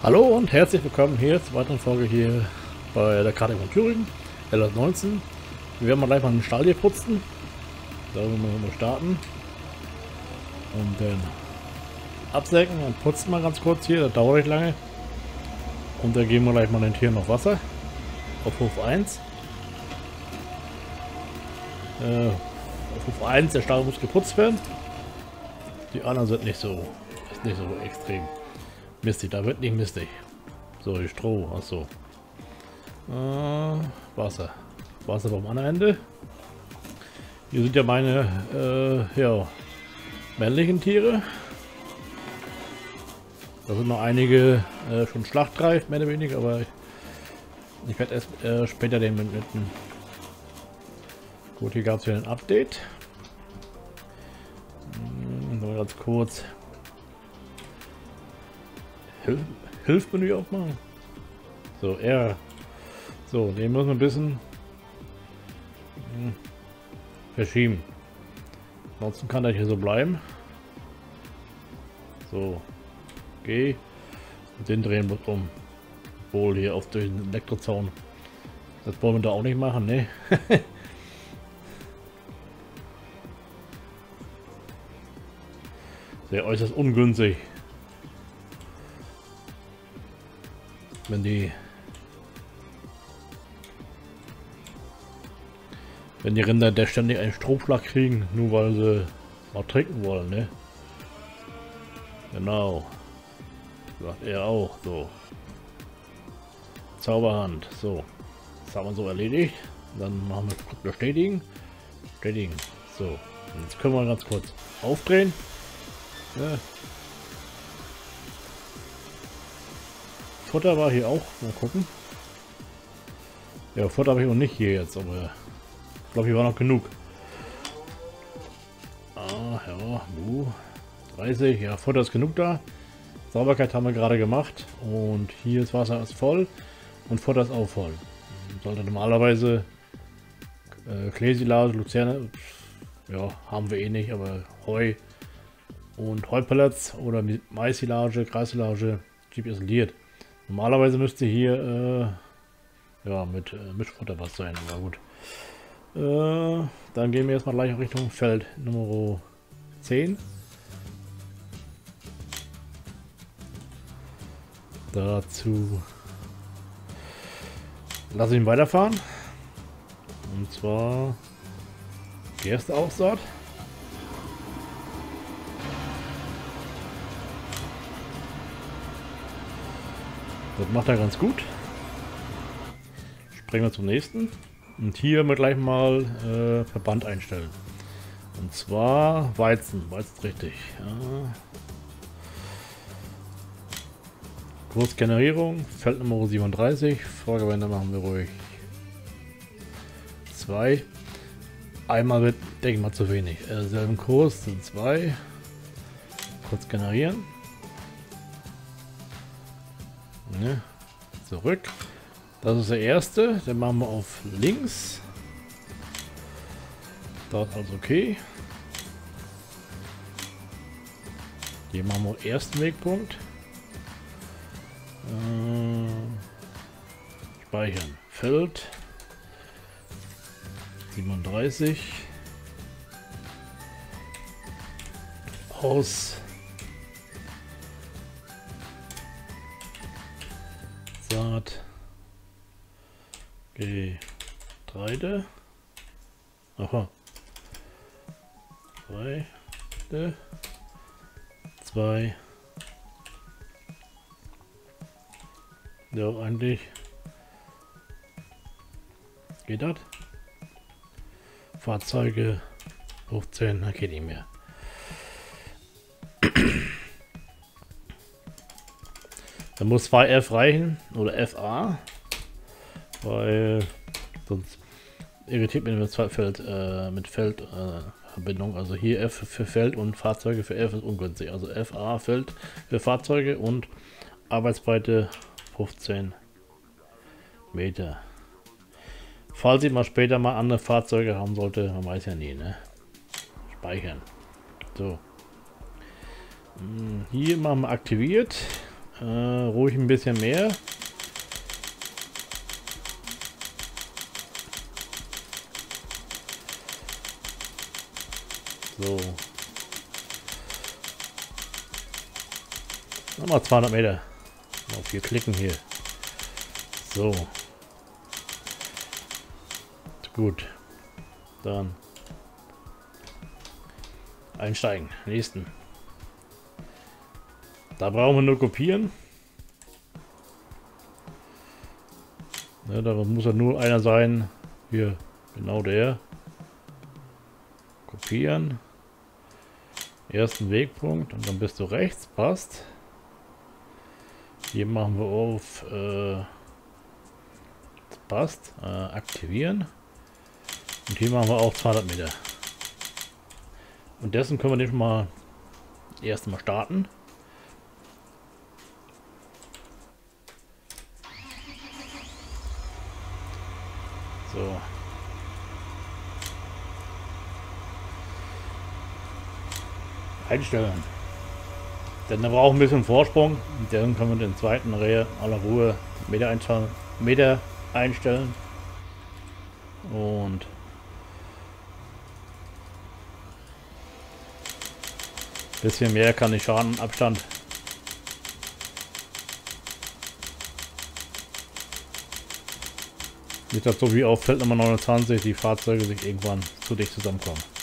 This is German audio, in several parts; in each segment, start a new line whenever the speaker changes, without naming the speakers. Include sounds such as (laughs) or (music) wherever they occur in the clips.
Hallo und herzlich willkommen hier zur weiteren Folge hier bei der Karte von Thüringen, LS19. Wir werden mal gleich mal den Stall hier putzen. Da wollen wir mal starten. Und dann absägen und putzen mal ganz kurz hier, das dauert nicht lange. Und dann geben wir gleich mal den Tieren noch Wasser. Auf Hof 1. Äh, auf Hof 1, der Stall muss geputzt werden. Die anderen sind nicht so, ist nicht so extrem. Mistig, da wird nicht mistig. So, die Stroh, achso. Äh, Wasser. Wasser vom anderen Ende. Hier sind ja meine, äh, ja, männlichen Tiere. Da sind noch einige äh, schon schlachtreif, mehr oder weniger, aber ich, ich werde erst äh, später den mitnehmen. Gut, hier gab es wieder ein Update. Hm, nur ganz kurz Hilf Hilfmenü aufmachen. So, R. So, den muss man ein bisschen hm, verschieben. Ansonsten kann er hier so bleiben. So. G. Und den drehen wir um. Wohl hier auf den Elektrozaun. Das wollen wir da auch nicht machen, ne? (laughs) Sehr äußerst ungünstig. Wenn die wenn die Rinder der ständig einen Stromschlag kriegen, nur weil sie mal trinken wollen, ne? Genau. Sagt er auch, so. Zauberhand, so. Das haben wir so erledigt. Dann machen wir bestätigen. Bestätigen. So. Jetzt können wir ganz kurz aufdrehen. Ja, Futter war hier auch. Mal gucken. Ja, Futter habe ich noch nicht hier jetzt, aber ich glaube, hier war noch genug. Ah, ja, uh, 30, ja, Futter ist genug da. Sauberkeit haben wir gerade gemacht und hier ist Wasser ist voll und Futter ist auch voll. Sollte normalerweise äh, Kleesilage, Luzerne, ja, haben wir eh nicht, aber Heu und Heupellets oder Maisilage, Kreissilage, isoliert. Normalerweise müsste hier äh, ja, mit äh, Mischfutter was sein, aber gut. Äh, dann gehen wir erstmal gleich Richtung Feld Nummer 10. Dazu lasse ich ihn weiterfahren. Und zwar die erste Aussaat. Das macht er ganz gut. Springen wir zum nächsten. Und hier wir gleich mal äh, Verband einstellen. Und zwar Weizen. Weizen richtig. Ja. Kursgenerierung, Feld Nummer 37. Vorgewende machen wir ruhig. Zwei. Einmal wird, denke ich mal, zu wenig. Äh, selben Kurs sind zwei. Kurz generieren. Ne? Zurück. Das ist der erste. Den machen wir auf links. Dort also okay. Hier machen wir ersten Wegpunkt. Äh, speichern. Feld 37. Aus Saat. Getreide. Aha. Zwei. Zwei. Ja, eigentlich geht das. Fahrzeuge 15, da geht nicht mehr. Da muss 2F reichen oder FA, weil sonst irritiert mich mit zwei Feld äh, mit Feldverbindung. Äh, also hier F für Feld und Fahrzeuge für F ist ungünstig. Also FA Feld für Fahrzeuge und Arbeitsbreite 15 Meter. Falls ich mal später mal andere Fahrzeuge haben sollte, man weiß ja nie, ne? Speichern. So. Hm, hier machen wir aktiviert Äh, ruhig ein bisschen mehr. So. Nochmal 200 Meter. Auf vier klicken hier. So. Gut. Dann einsteigen. Nächsten. Da brauchen wir nur kopieren. Ja, da muss ja nur einer sein. Hier, genau der. Kopieren. Ersten Wegpunkt und dann bist du rechts. Passt. Hier machen wir auf. Äh, passt. Äh, aktivieren. Und hier machen wir auch 200 Meter. Und dessen können wir den mal erstmal starten. So. Einstellen. Denn da braucht ein bisschen Vorsprung. Und dann können wir den zweiten Reihe aller Ruhe Meter, Meter einstellen. Und bisschen mehr kann ich schaden. Abstand. Nicht, so wie auf Feld Nummer 29 die Fahrzeuge sich irgendwann zu dicht zusammenkommen.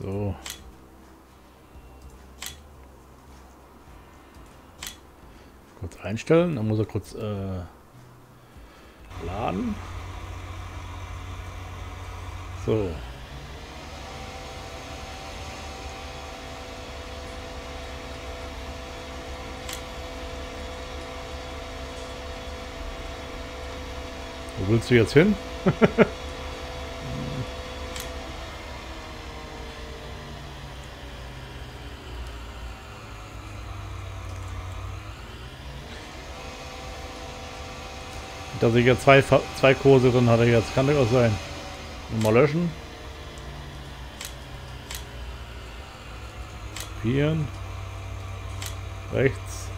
So. Kurz einstellen, dann muss er kurz äh, laden. So. Wo willst du jetzt hin? (laughs) Dass ich jetzt zwei, zwei Kurse drin hatte jetzt, kann durchaus sein. Mal löschen. Kopieren. Rechts.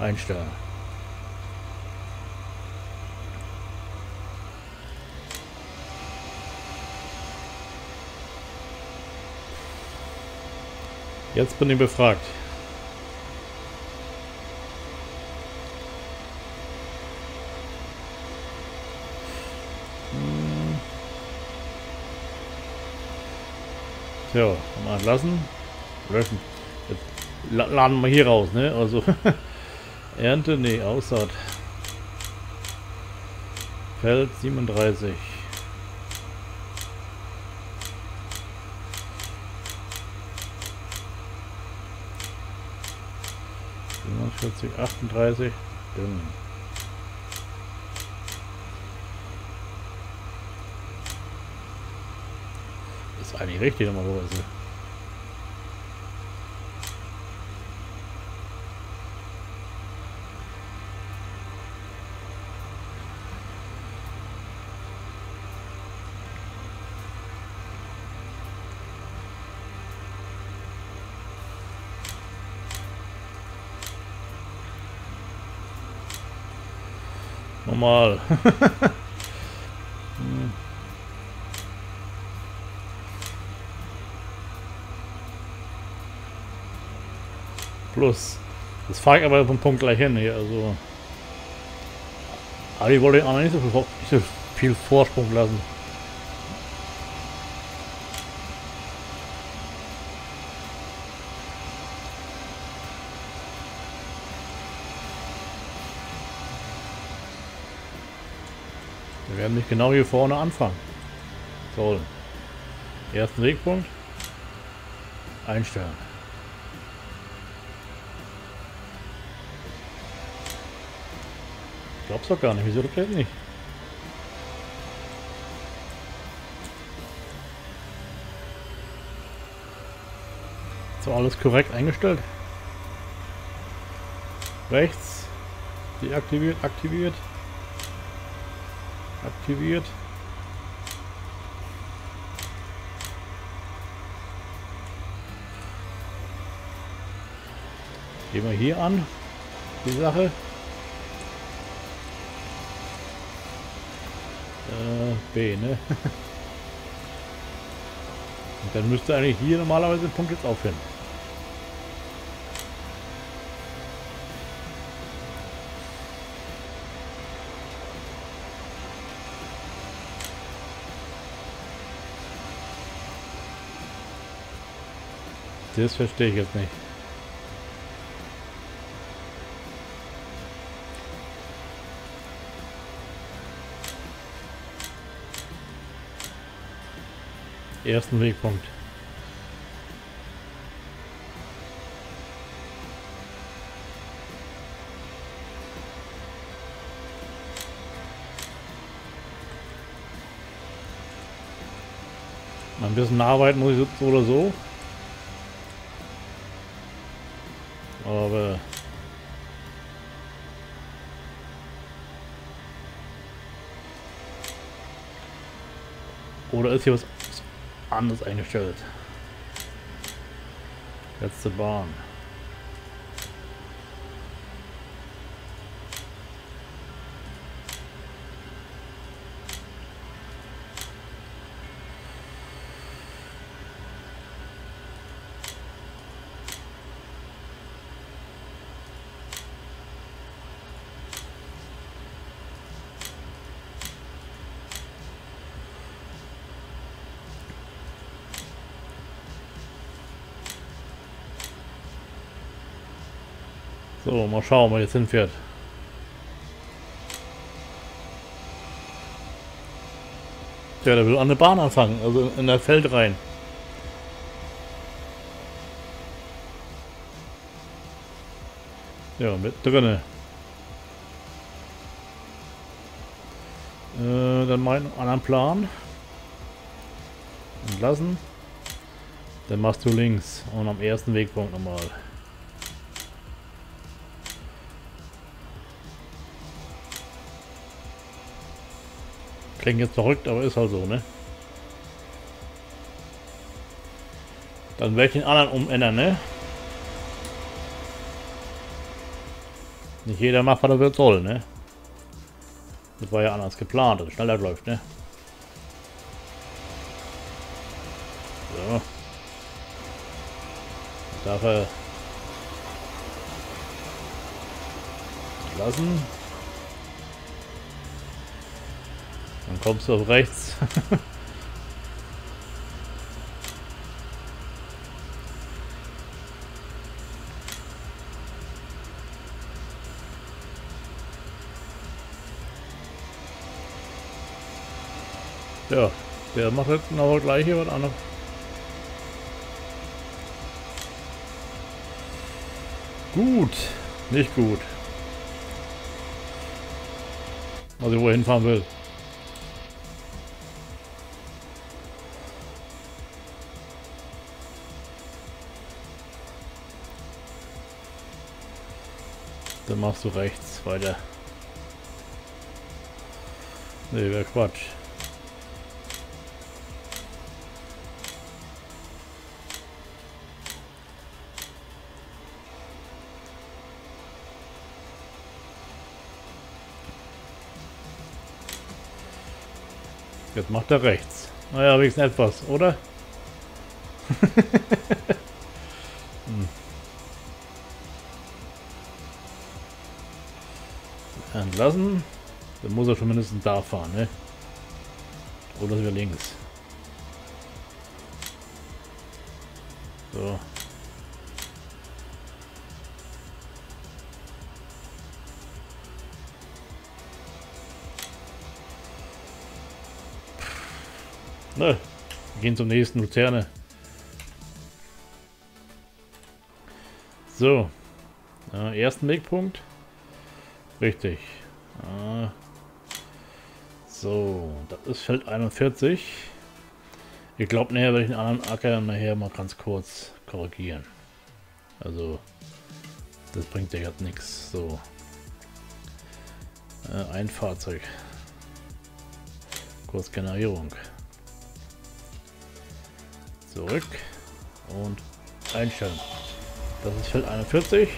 Einstellen. Jetzt bin ich befragt. So, mal lassen. Löschen. Jetzt laden wir hier raus, ne? Also (laughs) Ernte, ne, Aussaat. Feld 37. 47, 38. Düngen. Ist eigentlich richtig normalerweise. Normal. (laughs) Plus. Das fahre ich aber vom Punkt gleich hin hier, also. Aber ich wollte den anderen nicht so viel, nicht so viel Vorsprung lassen. Wir werden nicht genau hier vorne anfangen. So. Ersten Wegpunkt. Einstellen. Glaub's doch gar nicht, wieso das nicht? So, alles korrekt eingestellt. Rechts. Deaktiviert, aktiviert. Aktiviert. Gehen wir hier an. Die Sache. B, ne? (laughs) Und dann müsste eigentlich hier normalerweise ein Punkt jetzt aufhören. Das verstehe ich jetzt nicht. Ersten Wegpunkt. Ein bisschen arbeiten muss ich so oder so. Aber oder ist hier was anders eingestellt? Letzte Bahn. So, mal schauen, wo jetzt hinfährt. Ja, der will an der Bahn anfangen, also in das Feld rein. Ja, mit drinne. Äh, dann meinen anderen Plan. Entlassen. Dann machst du links und am ersten Wegpunkt nochmal. Klingt jetzt verrückt, aber ist halt so, ne? Dann werde ich den anderen umändern, ne? Nicht jeder macht, was er wird soll, ne? Das war ja anders geplant, dass schneller läuft, ne? So. Darf er lassen. Kommst du auf rechts. ja, der macht jetzt genau das gleiche, was anderes. Gut, nicht gut. Ich wohin fahren will. Dann machst du rechts weiter. Ne, wäre Quatsch. Jetzt macht er rechts. Naja, wenigstens etwas, oder? (laughs) Entlassen. Dann muss er schon mindestens da fahren, ne? Oder sind wir links? So. Ne, wir gehen zum nächsten Luzerne. So. Äh, ersten Wegpunkt. Richtig. Äh, so, das ist Feld 41. Ich glaube, nachher werde ich den anderen Acker nachher mal ganz kurz korrigieren. Also, das bringt ja jetzt nichts. So. Äh, ein Fahrzeug. Kurz Generierung. Zurück und einstellen. Das ist Feld 41.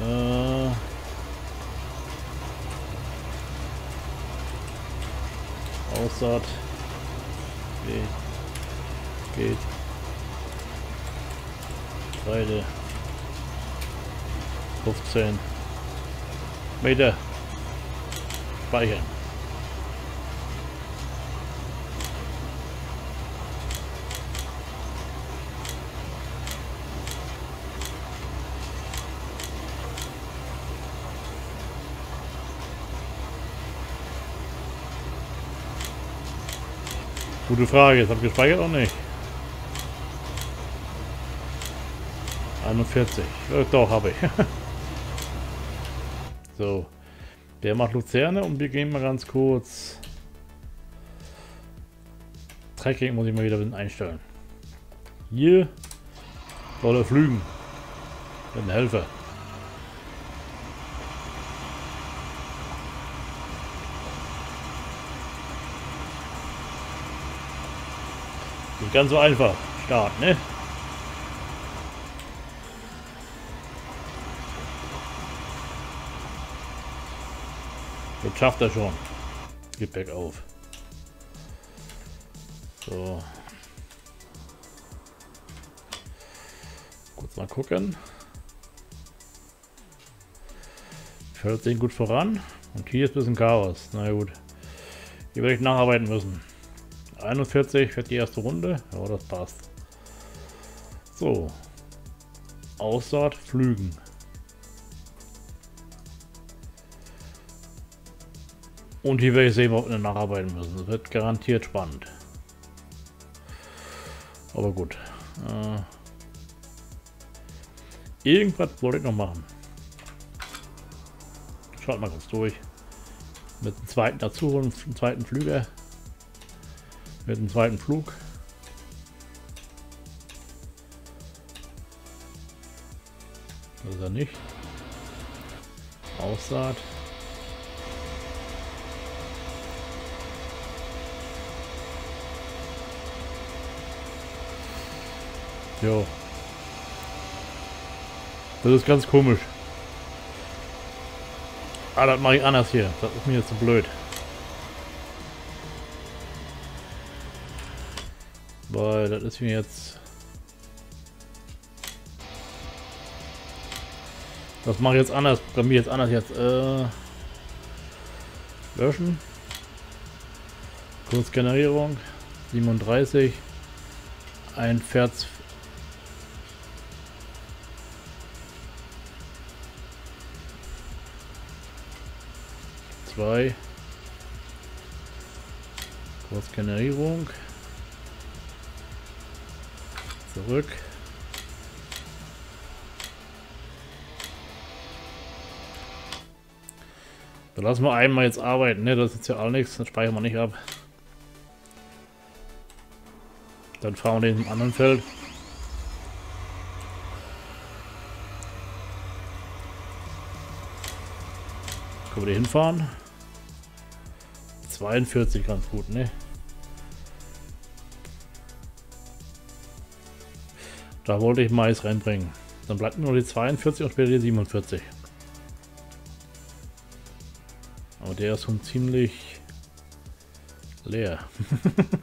Äh Aussaat. Geht. Geht. Beide. 15 Meter. Speichern. Gute Frage, jetzt habe ich gespeichert auch (laughs) nicht. 41. Ja, doch, habe ich. so. Der macht Luzerne und wir gehen mal ganz kurz. Tracking muss ich mal wieder ein einstellen. Hier soll er flügen. Mit einem Helfer. Nicht ganz so einfach. Start, ne? Das schafft er schon. Geht bergauf. So. Kurz mal gucken. Fällt sich gut voran. Und hier ist ein bisschen Chaos. Na gut. Hier werde ich nacharbeiten müssen. 41 für die erste Runde. Ja, das passt. So. Aussaat, Flügen. Und hier werde ich sehen, ob wir nacharbeiten müssen. Das wird garantiert spannend. Aber gut. Äh, irgendwas wollte ich noch machen. Schaut mal kurz durch. Mit dem zweiten dazu und dem zweiten Flüger mit dem zweiten Flug. Das ist er nicht. Aussaat. Jo. Das ist ganz komisch. Ah, das mache ich anders hier. Das ist mir jetzt zu so blöd. Weil das ist mir jetzt... Das mache ich jetzt anders, programmiere jetzt anders jetzt. Äh, löschen. Kurzgenerierung. 37. Ein Pferd. Zwei. Kurzgenerierung zurück. Dann lassen wir einmal jetzt arbeiten. Ne, das ist ja auch nichts. Dann speichern wir nicht ab. Dann fahren wir den im anderen Feld. Können wir hier hinfahren? 42 ganz gut, ne? Da wollte ich Mais reinbringen. Dann bleibt nur die 42 und später die 47. Aber der ist schon ziemlich leer. (laughs)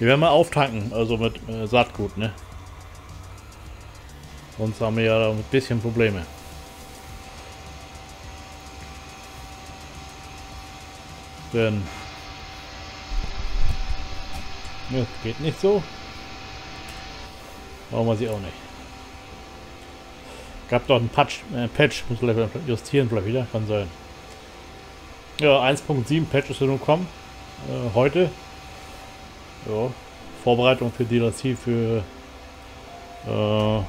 Wir werden mal auftanken, also mit äh, Saatgut, ne? Sonst haben wir ja ein bisschen Probleme. Denn Ne, geht nicht so. Brauchen wir sie auch nicht. Gab doch einen Patch, äh, Patch, muss vielleicht justieren vielleicht wieder, kann sein. Ja, 1.7 Patch ist nun kommen. Äh, heute. Ja, Vorbereitung für DLC für äh,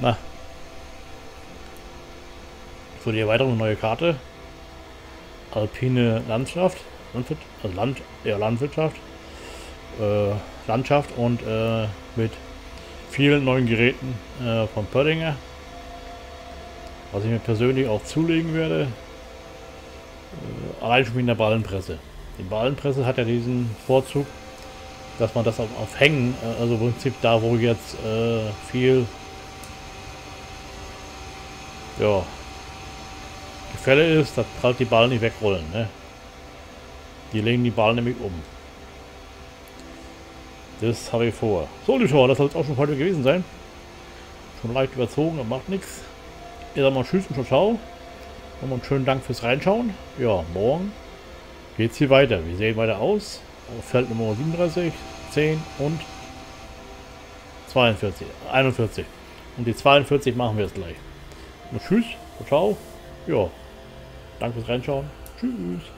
na für die Erweiterung neue Karte. Alpine Landschaft. Landwirt, also Land, ja, Landwirtschaft, äh, Landschaft und äh, mit vielen neuen Geräten äh, von Pöttinger. Was ich mir persönlich auch zulegen werde. Äh, allein schon in der Ballenpresse. Die Ballenpresse hat ja diesen Vorzug, dass man das auf, auf Hängen, äh, also im Prinzip da, wo jetzt äh, viel ja, Gefälle ist, dass halt die Ballen nicht wegrollen. Ne? Die legen die Ballen nämlich um. Das habe ich vor. So, die Schauer, das soll es auch schon heute gewesen sein. Schon leicht überzogen, aber macht nichts. Ihr sagt mal Tschüss und Ciao, ciao. Nochmal einen schönen Dank fürs Reinschauen. Ja, morgen geht es hier weiter. Wir sehen weiter aus. Feld Nummer 37, 10 und 42, 41. Und die 42 machen wir jetzt gleich. Und tschüss, ciao. Ja, danke fürs Reinschauen. Tschüss.